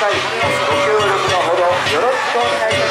ださい。ご協力のほどよろしくお願いいたします。